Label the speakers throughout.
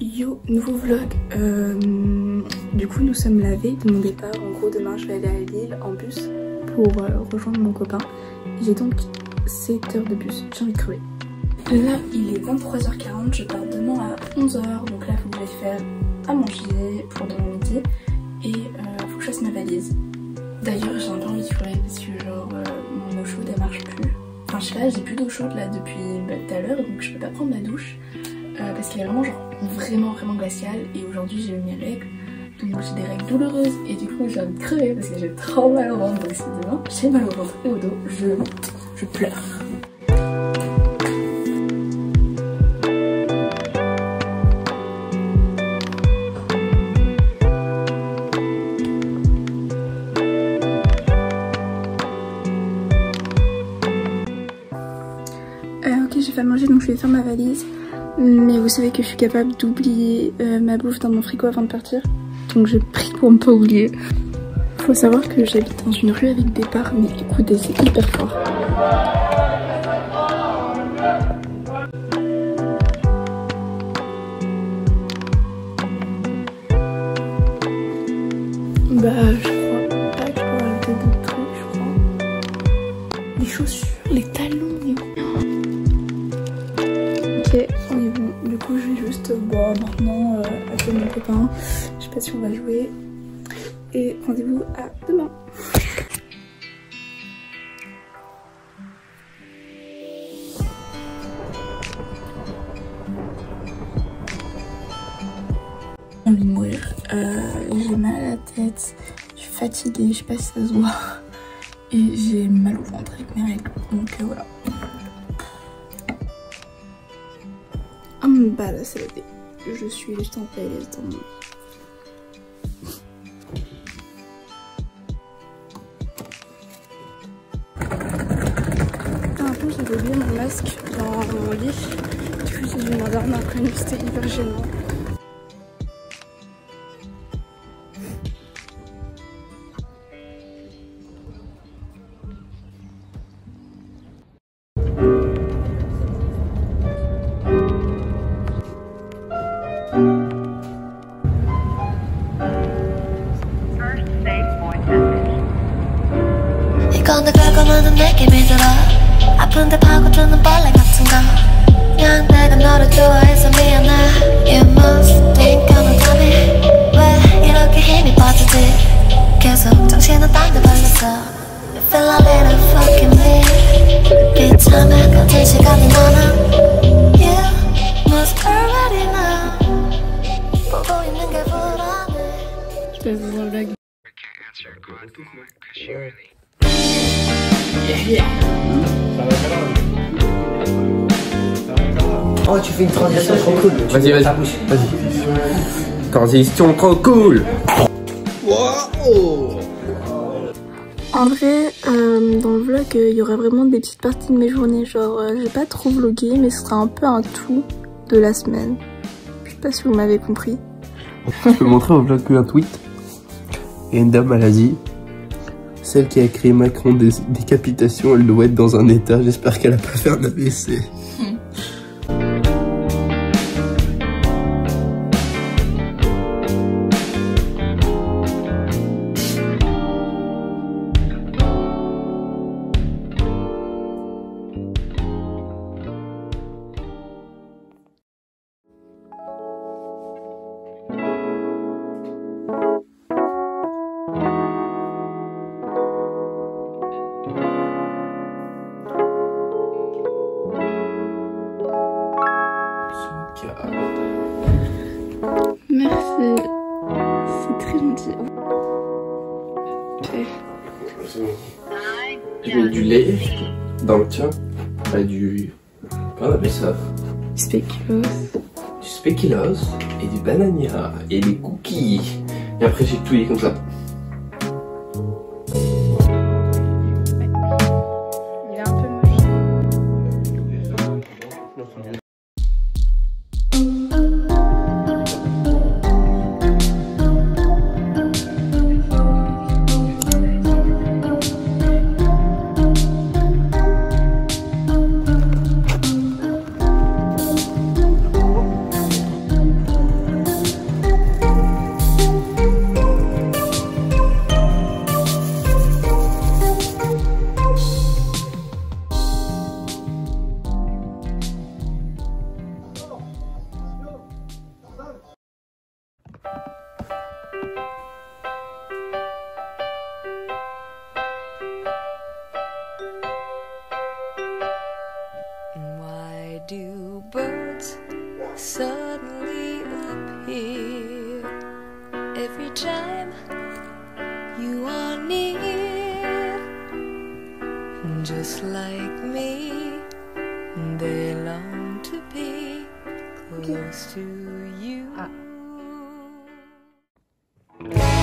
Speaker 1: Yo, nouveau vlog. Euh, du coup, nous sommes la veille de mon départ. En gros, demain, je vais aller à Lille en bus pour euh, rejoindre mon copain. J'ai donc 7 heures de bus. J'ai envie de crever. Là, il est 23h40. Je pars demain à 11h. Donc là, faut que j'aille faire à manger pour demain midi. Et euh, faut que je fasse ma valise. D'ailleurs, j'ai un peu envie de crever parce que, genre, euh, mon eau chaude elle marche plus. Enfin, je sais pas, j'ai plus d'eau chaude là depuis bah, tout à l'heure. Donc, je peux pas prendre ma douche. Euh, parce qu'elle est vraiment genre vraiment vraiment glaciale et aujourd'hui j'ai eu mes règles donc j'ai des règles douloureuses. Et du coup j'ai envie de crever parce que j'ai trop mal au ventre. Donc si demain j'ai mal au ventre et au dos. Je, je pleure. Euh, ok j'ai à manger. Donc je vais faire ma valise mais vous savez que je suis capable d'oublier euh, ma bouffe dans mon frigo avant de partir. Donc j'ai pris pour ne pas oublier. Faut savoir que j'habite dans une rue avec des bars, mais écoutez, c'est hyper fort. Bah, je crois pas que je peux rajouter d'autres trucs, je crois. Les chaussures, les talons, boire maintenant euh, avec mon copain. Je sais pas si on va jouer. Et rendez-vous à demain. J'ai envie de mourir. Euh, j'ai mal à la tête. Je suis fatiguée, je sais pas si ça se voit. Et j'ai mal au ventre avec mes règles. Donc euh, voilà. I'm à célébrer. Je suis juste en PLS dans mon... Coup j'avais oublié mon masque dans mon lit. Du coup j'ai dû m'endormir après nuit, c'était hyper gênant.
Speaker 2: 내 깔끔한 느낌이 들어 아픈데 파고드는 벌레 같은 거. 그냥 내가 너를 좋아해서 미안해. You must think I'm dummy. 왜 이렇게 힘이 빠지지? 계속 정신은 딴데 걸렸어. You feel a little fucking me 이참에 같은 시간이 많아. You must already know. 보고 있는 게 불안해.
Speaker 1: Je
Speaker 3: Oh, tu fais une transition trop cool.
Speaker 4: Vas-y, vas-y, vas-y. Transition trop cool.
Speaker 1: En vrai, euh, dans le vlog, euh, il y aura vraiment des petites parties de mes journées. Genre, euh, j'ai pas trop vlogué, mais ce sera un peu un tout de la semaine. Je sais pas si vous m'avez compris.
Speaker 4: Je peux montrer au vlog un tweet. Et une dame, elle a dit Celle qui a créé Macron des décapitation, elle doit être dans un état. J'espère qu'elle a pas fait un AVC. Je mets du lait dans le tien. Bah, du. Comment on appelle ça?
Speaker 1: Spéculoos.
Speaker 4: Du spéculoos et du banania et des cookies. Et après, j'ai touillé comme ça.
Speaker 2: Just like me, they long to be close to you. 감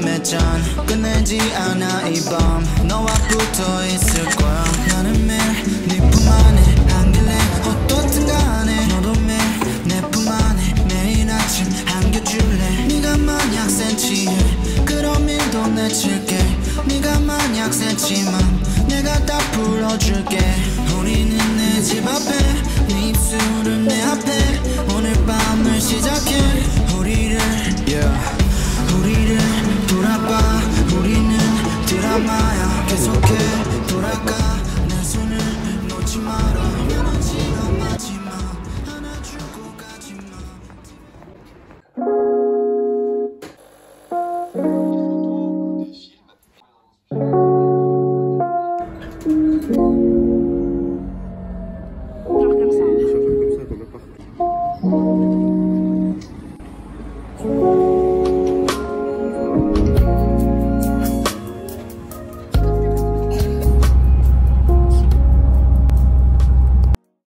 Speaker 5: 밤에 짠 끝내지 않아 이 밤. 너와 붙어 있을 거야. 나는 매일 네품 안에 안길래 어떻든 간에 너도 매일 내품 안에 매일 아침 안겨줄래. 네가 만약 센치해 그럼 일도 내칠게. 네가 만약 센치만 내가 다 풀어줄게. 우리는 내 집 앞에 네 입술은 내 앞에. 오늘 밤을 시작해. 우리를 yeah. my
Speaker 1: mind.